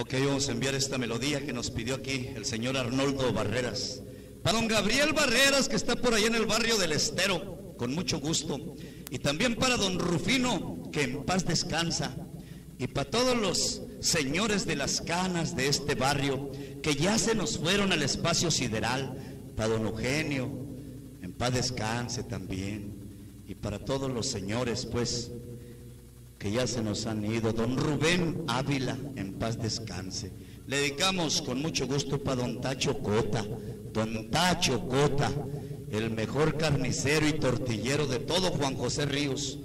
Ok, vamos a enviar esta melodía que nos pidió aquí el señor Arnoldo Barreras. Para don Gabriel Barreras, que está por ahí en el barrio del Estero, con mucho gusto. Y también para don Rufino, que en paz descansa. Y para todos los señores de las canas de este barrio, que ya se nos fueron al espacio sideral. Para don Eugenio, en paz descanse también. Y para todos los señores, pues, que ya se nos han ido. Don Rubén Ávila, en paz descanse. Le dedicamos con mucho gusto para don Tacho Cota. Don Tacho Cota, el mejor carnicero y tortillero de todo Juan José Ríos.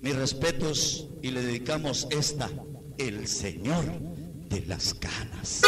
Mis respetos y le dedicamos esta, el Señor de las Canas.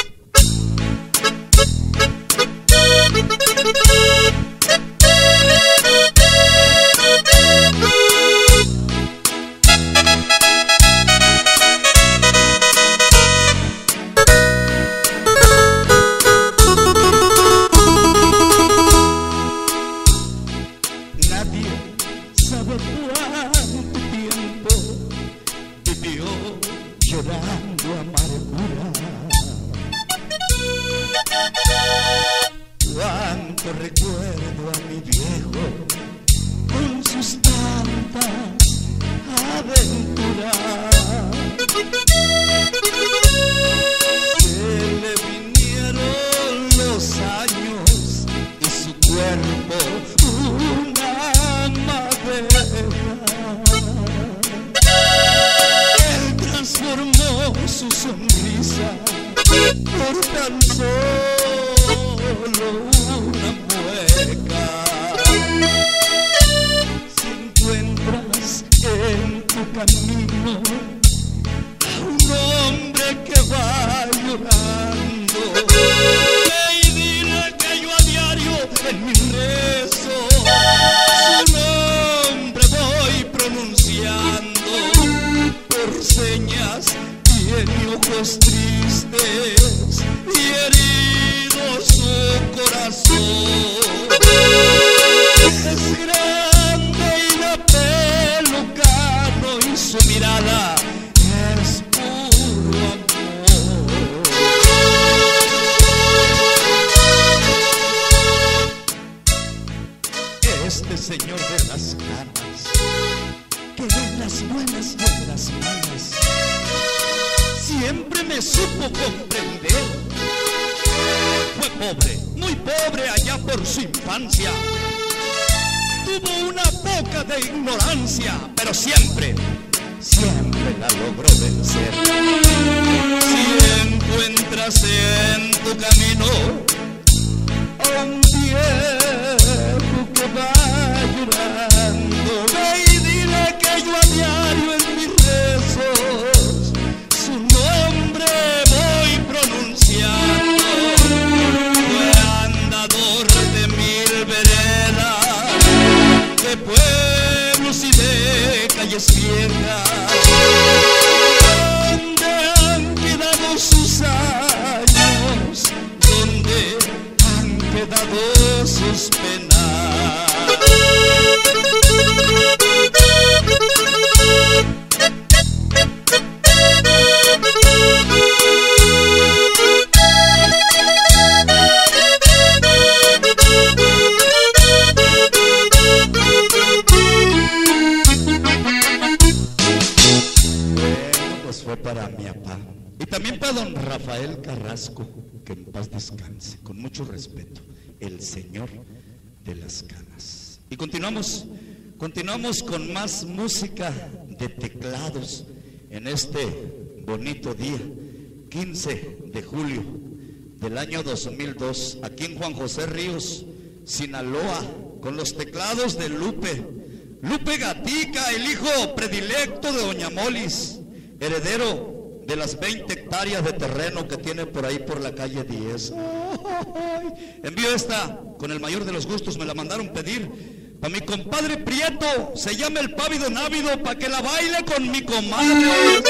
Por señas tiene ojos tristes y herido su corazón. Ignorancia, pero siempre, siempre la logró vencer. Si encuentras en tu camino a un viejo que va llorando, Y continuamos, continuamos con más música de teclados en este bonito día, 15 de julio del año 2002, aquí en Juan José Ríos, Sinaloa, con los teclados de Lupe. Lupe Gatica, el hijo predilecto de Doña Molis, heredero de las 20 hectáreas de terreno que tiene por ahí por la calle 10. Ay, envío esta con el mayor de los gustos, me la mandaron pedir. Para mi compadre Prieto, se llama el pávido návido, para que la baile con mi comadre.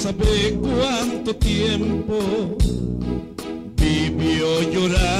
Sabe cuánto tiempo vivió llorando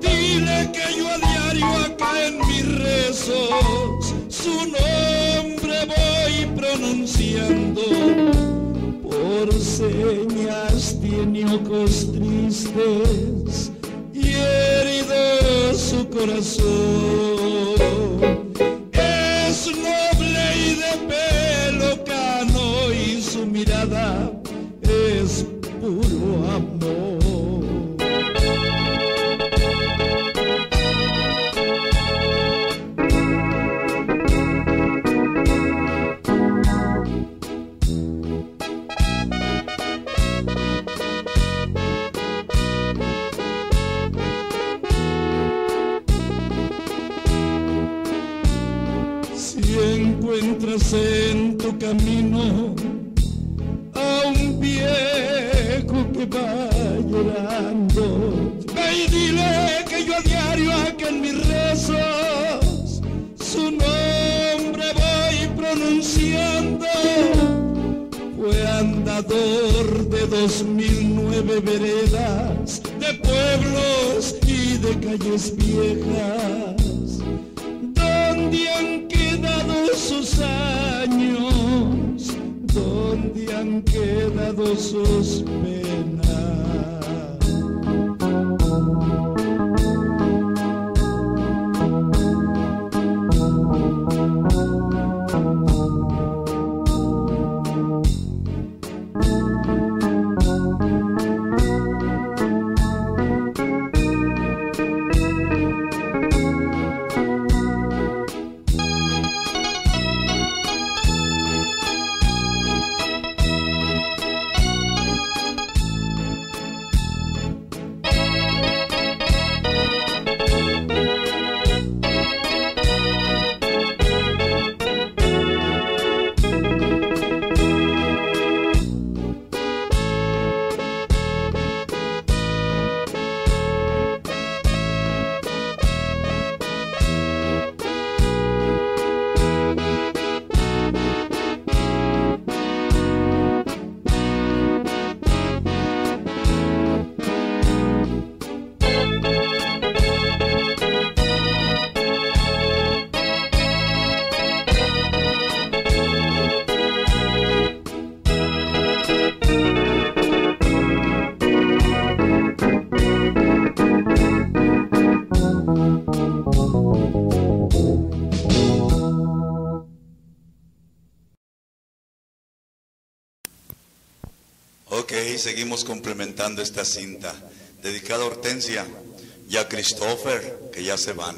dile que yo a diario acá en mis rezos su nombre voy pronunciando. Por señas tiene ojos tristes y herido su corazón. A un viejo que va llorando, ve y dile que yo a diario acá en mis rezos su nombre voy pronunciando. Fue andador de dos mil nueve veredas, de pueblos y de calles viejas ¿Dónde han quedado sus años? ¿Dónde han quedado sus seguimos complementando esta cinta dedicada a Hortensia y a Christopher, que ya se van.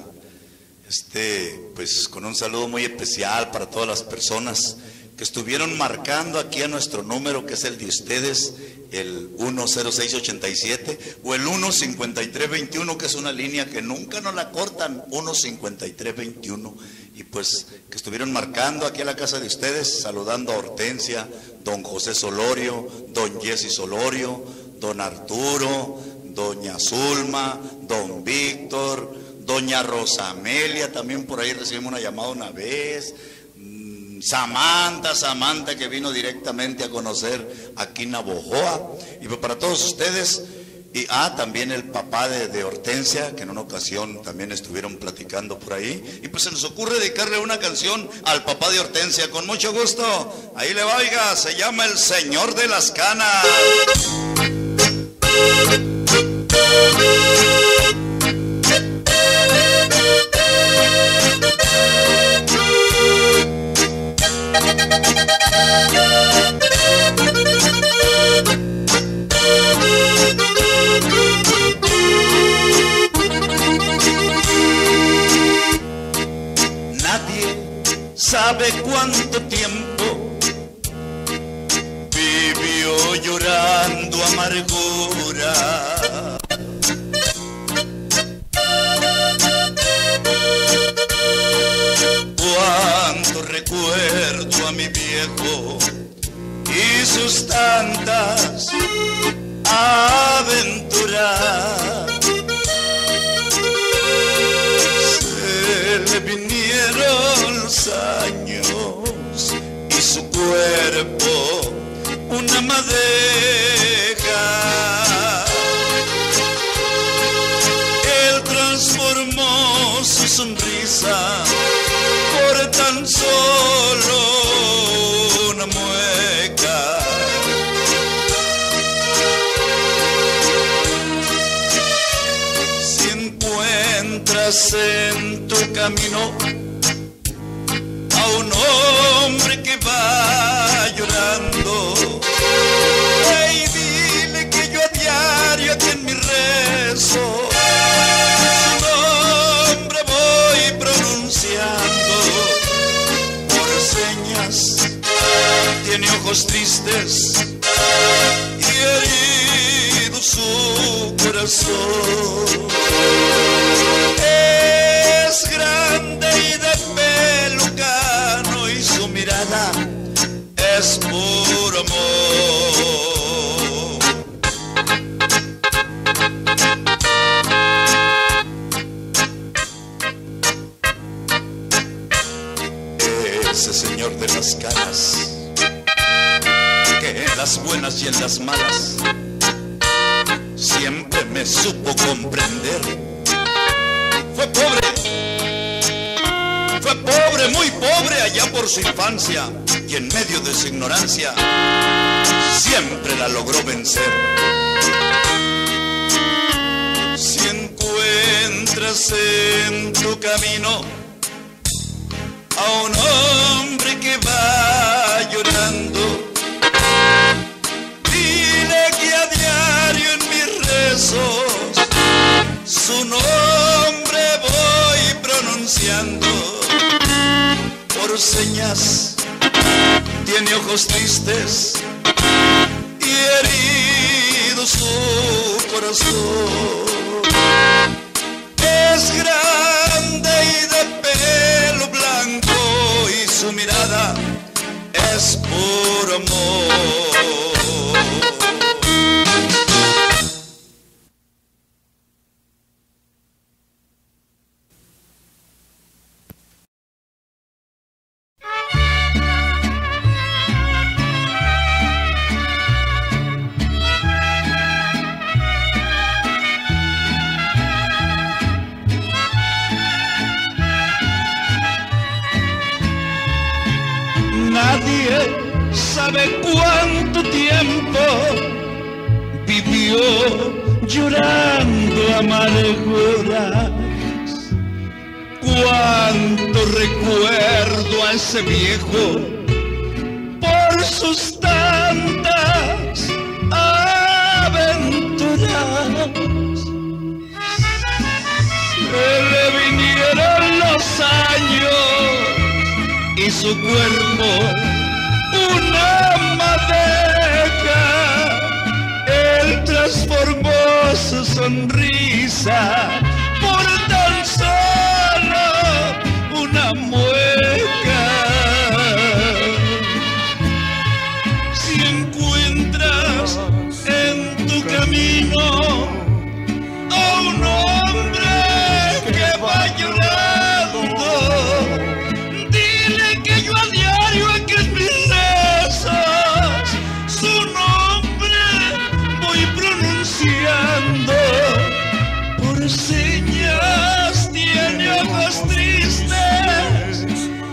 Este, pues con un saludo muy especial para todas las personas que estuvieron marcando aquí a nuestro número, que es el de ustedes, el 10687 o el 15321, que es una línea que nunca nos la cortan, 15321. Y pues que estuvieron marcando aquí a la casa de ustedes, saludando a Hortensia, don José Solorio, don Jesse Solorio, don Arturo, doña Zulma, don Víctor, doña Rosamelia, también por ahí recibimos una llamada una vez. mm, Samantha, Samantha que vino directamente a conocer aquí Navojoa. Y pues para todos ustedes, y ah, también el papá de, de Hortensia, que en una ocasión también estuvieron platicando por ahí. Y pues se nos ocurre dedicarle una canción al papá de Hortensia, con mucho gusto. Ahí le va, se llama El Señor de las Canas. Nadie sabe cuánto tiempo vivió llorando amargura. Cuánto recuerdo a mi viejo y sus tantas aventuras. Se le vinieron los años y su cuerpo una madeja. Él transformó su sonrisa por tan solo una mueca. Encuentras en tu camino a un hombre que va llorando, camino a un hombre que va llorando, dile que a diario en mis rezos su nombre voy pronunciando por señas. Tiene ojos tristes y herido su corazón. Es grande y de pelo blanco y su mirada es puro amor. Cuánto tiempo vivió llorando amarguras. Cuánto recuerdo a ese viejo por sus tantas aventuras. Se le vinieron los años y su cuerpo una madeja. Él transformó su sonrisa por tan solo una mueca. Por señas tiene ojos tristes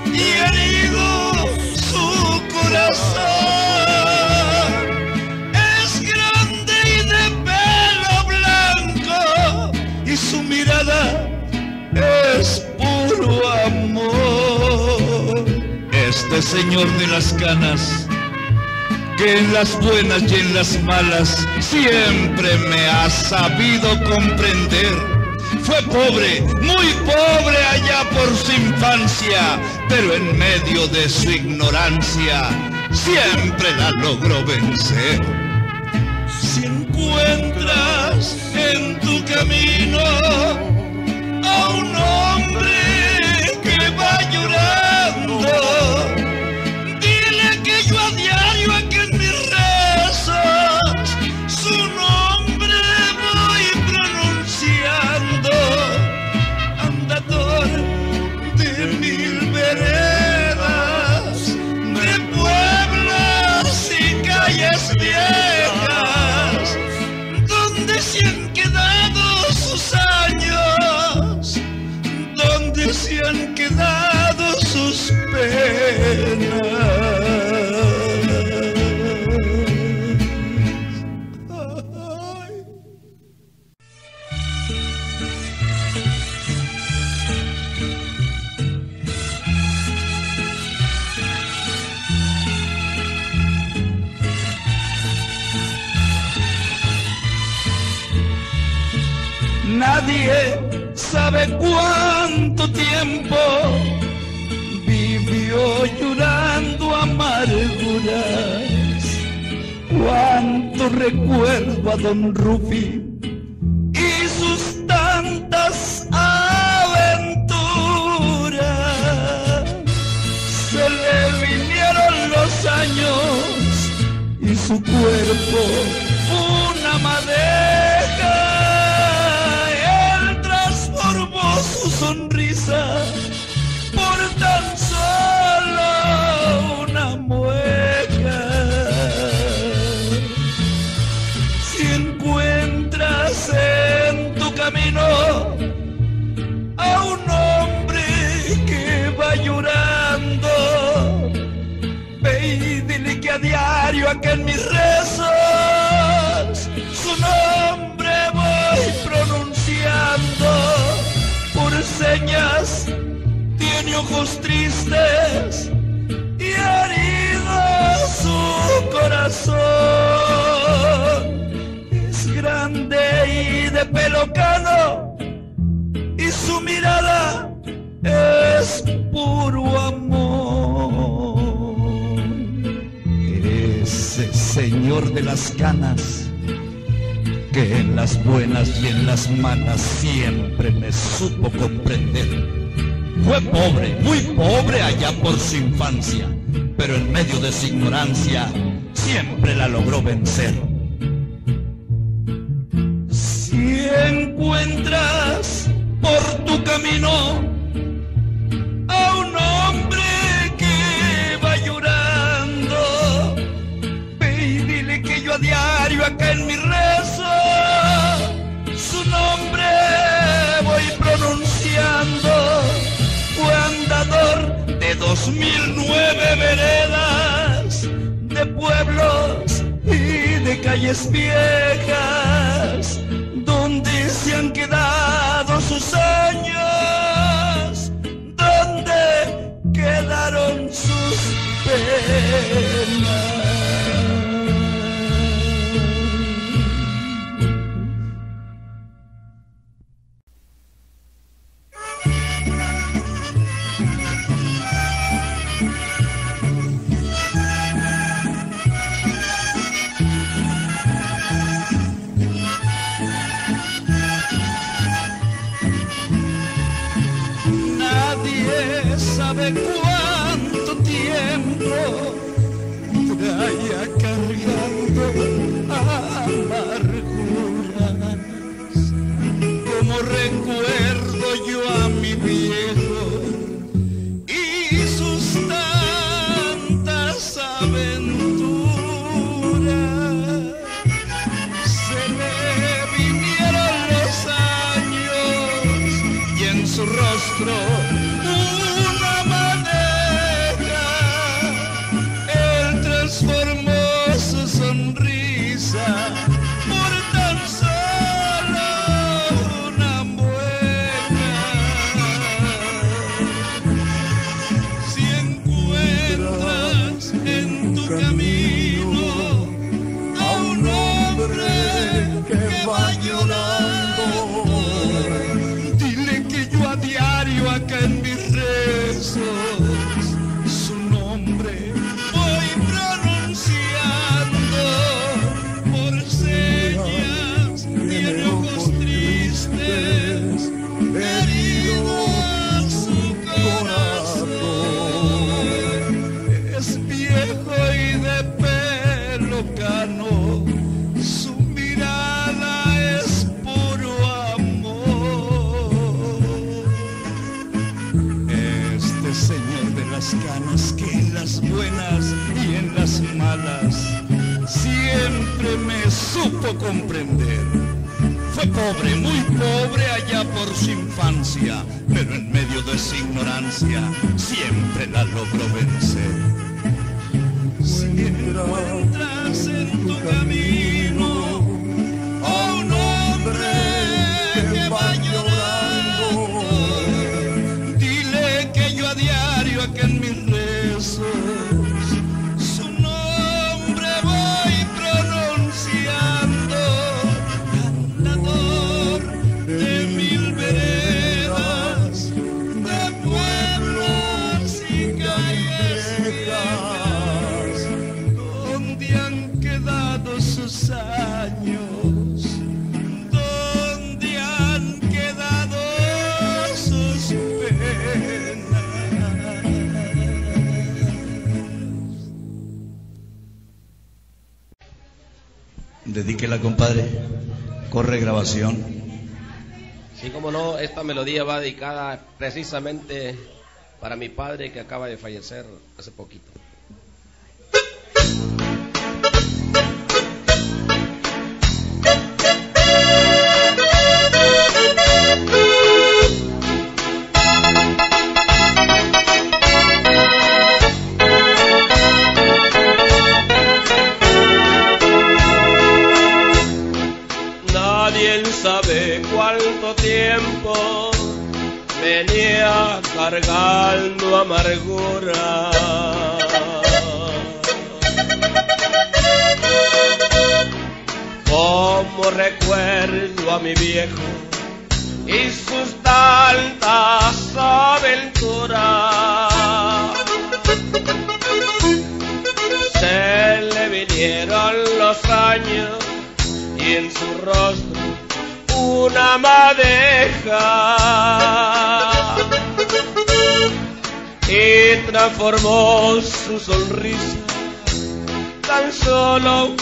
y herido su corazón. Es grande y de pelo blanco y su mirada es puro amor. Este señor de las canas, que en las buenas y en las malas siempre me ha sabido comprender. Fue pobre, muy pobre allá por su infancia, pero en medio de su ignorancia siempre la logró vencer. Si encuentras en tu camino a un recuerdo a don Rufi y sus tantas aventuras. Se le vinieron los años y su cuerpo acá en mis rezos su nombre voy pronunciando por señas. Tiene ojos tristes y herido su corazón. Es grande y de pelo cano de las canas que en las buenas y en las malas siempre me supo comprender. Fue pobre, muy pobre allá por su infancia, pero en medio de su ignorancia siempre la logró vencer. Si encuentras por tu camino diario acá en mi rezo su nombre voy pronunciando. Fue andador de 2009 veredas, de pueblos y de calles viejas, donde se han quedado sus años, donde quedaron sus penas. De cuánto tiempo traía cargando amarguras. Como recuerdo yo a mi viejo comprender. Fue pobre, muy pobre allá por su infancia, pero en medio de su ignorancia siempre la logró vencer. Si encuentras en tu camino grabación. Sí, como no, esta melodía va dedicada precisamente para mi padre que acaba de fallecer hace poquito. sabe cuánto tiempo venía cargando amargura. Como recuerdo a mi viejo y sus tantas aventuras. Se le vinieron los años y en su rostro una madeja y transformó su sonrisa tan solo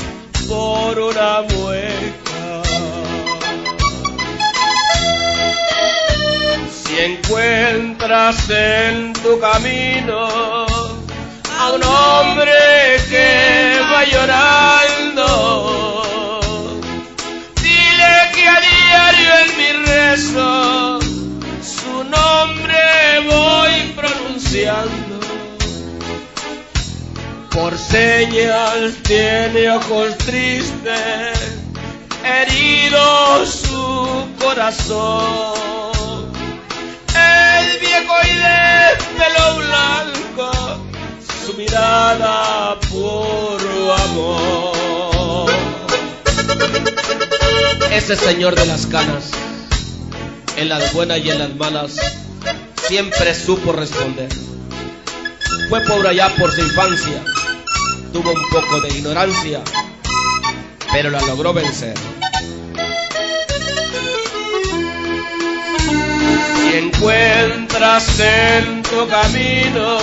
por una mueca. Si encuentras en tu camino a un hombre que va llorando, en mi rezo su nombre voy pronunciando. Por señas tiene ojos tristes, herido su corazón. El viejo y de pelo blanco, su mirada puro amor. Ese señor de las canas, en las buenas y en las malas, siempre supo responder. Fue pobre allá por su infancia, tuvo un poco de ignorancia, pero la logró vencer. Si encuentras en tu camino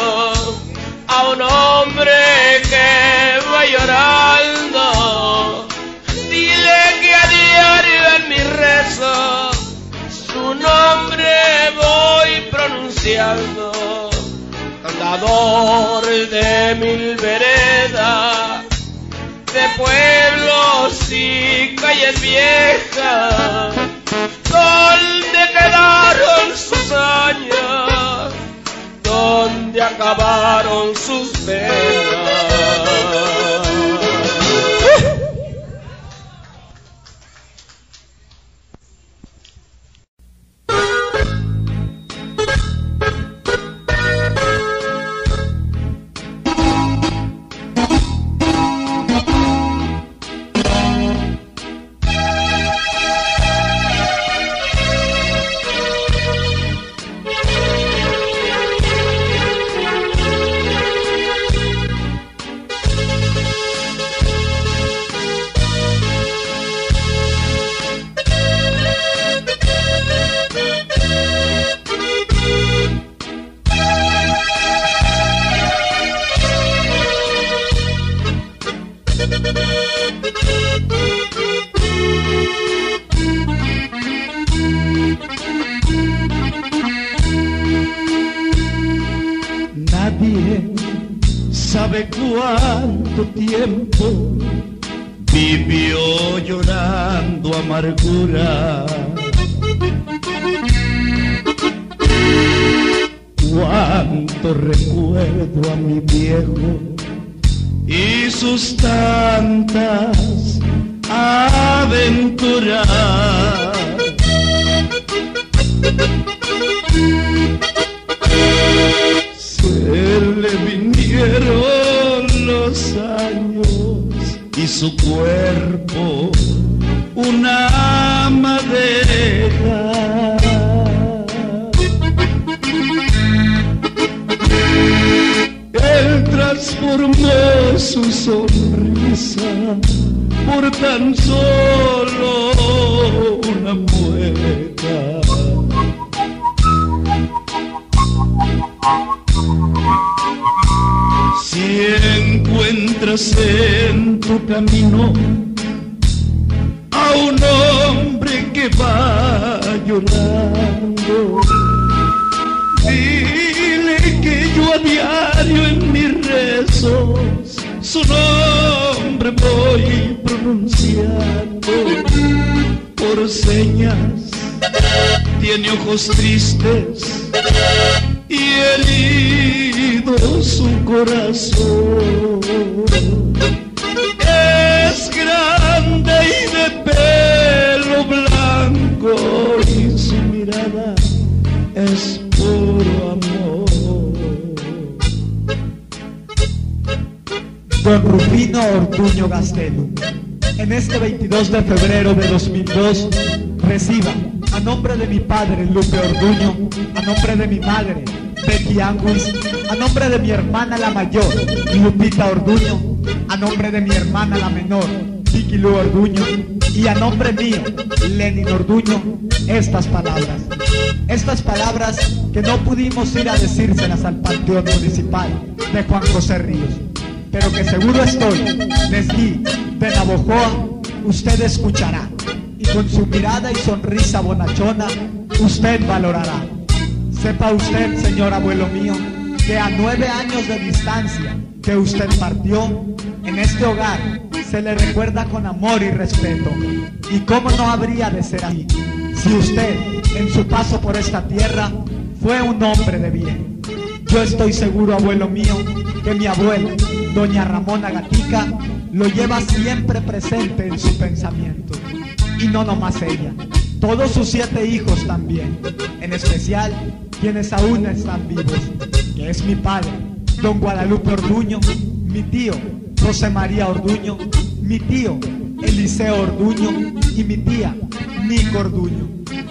a un hombre que va llorando, dile que diario en mi rezo su nombre voy pronunciando, andador de mil veredas, de pueblos y calles viejas, donde quedaron sus años, donde acabaron sus penas. Nadie sabe cuánto tiempo vivió llorando amargura. Cuánto recuerdo a mi viejo y sus tantas aventuras. Su cuerpo una madera. Él transformó su sonrisa por tan solo en tu camino a un hombre que va llorando, dile que yo a diario en mis rezos su nombre voy pronunciando por señas. Tiene ojos tristes y herido su corazón. Es grande y de pelo blanco y su mirada es puro amor. Don Rufino Ortuño Gastelo. En este 22 de febrero de 2002, reciba a nombre de mi padre Lupe Orduño, a nombre de mi madre Becky Anguis, a nombre de mi hermana la mayor Lupita Orduño, a nombre de mi hermana la menor Vicky Lu Orduño. Y a nombre mío Lenin Orduño estas palabras. Estas palabras que no pudimos ir a decírselas al Panteón Municipal de Juan José Ríos. Pero que seguro estoy, desde de Navojoa, usted escuchará con su mirada y sonrisa bonachona, usted valorará. Sepa usted, señor abuelo mío, que a nueve años de distancia que usted partió, en este hogar se le recuerda con amor y respeto. ¿Y cómo no habría de ser así? Si usted, en su paso por esta tierra, fue un hombre de bien. Yo estoy seguro, abuelo mío, que mi abuela, doña Ramona Gatica, lo lleva siempre presente en su pensamiento. Y no nomás ella, todos sus siete hijos también, en especial quienes aún están vivos, que es mi padre, don Guadalupe Orduño, mi tío, José María Orduño, mi tío, Eliseo Orduño y mi tía, Nico Orduño,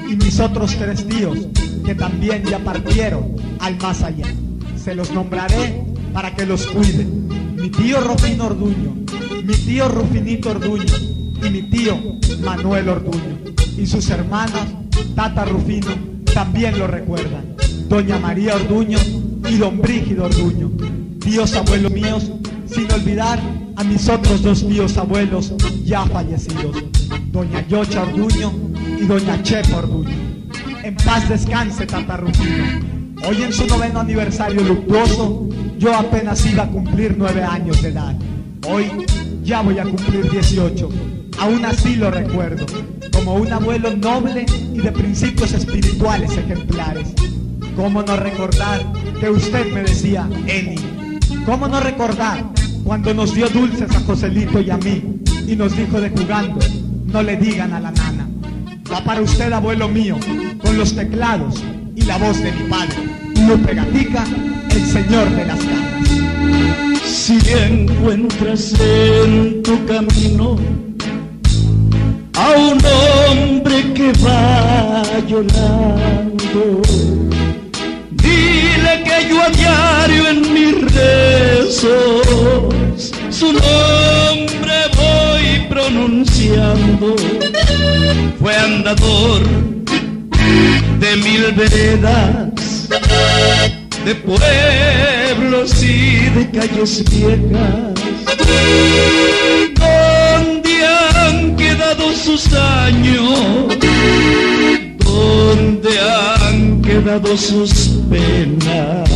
y mis otros tres tíos, que también ya partieron al más allá. Se los nombraré para que los cuiden. Mi tío Rufino Orduño, mi tío Rufinito Orduño y mi tío Manuel Orduño y sus hermanos Tata Rufino también lo recuerdan. Doña María Orduño y don Brígido Orduño, tíos abuelos míos, sin olvidar a mis otros dos tíos abuelos ya fallecidos, doña Yocha Orduño y doña Chepa Orduño. En paz descanse, Tata Rufino. Hoy en su noveno aniversario luctuoso, yo apenas iba a cumplir nueve años de edad. Hoy ya voy a cumplir 18. Aún así lo recuerdo, como un abuelo noble y de principios espirituales ejemplares. ¿Cómo no recordar que usted me decía, Eli? ¿Cómo no recordar cuando nos dio dulces a Joselito y a mí y nos dijo de jugando, no le digan a la nana? Va para usted, abuelo mío, con los teclados y la voz de mi padre, Lupe Gatica, el señor de las caras. Si encuentras en tu camino a un hombre que va llorando, dile que yo a diario en mis rezos su nombre voy pronunciando. Fue andador de mil veredas, de pueblos y de calles viejas, sus donde han quedado sus penas.